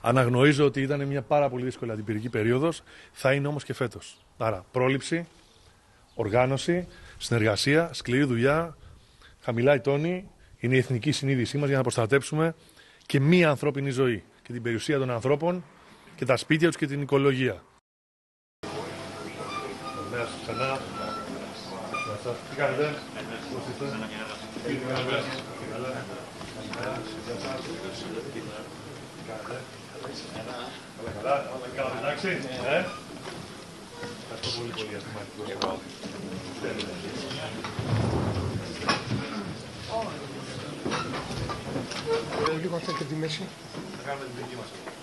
Αναγνωρίζω ότι ήταν μια πάρα πολύ δύσκολη αντιπυρική περίοδος, θα είναι όμως και φέτος. Άρα, πρόληψη, οργάνωση, συνεργασία, σκληρή δουλειά, χαμηλά η τόνη, είναι η εθνική συνείδησή μας για να προστατέψουμε και μία ανθρώπινη ζωή και την περιουσία των ανθρώπων και τα σπίτια τους και την οικολογία. Ξανά. Τι κάνετε, πώς είστε; Καλά, καλά, εντάξει. Ε. Ευχαριστώ πολύ πολύ για τη Λίγο αυτά και τη μέση. Θα κάνουμε την δική μας.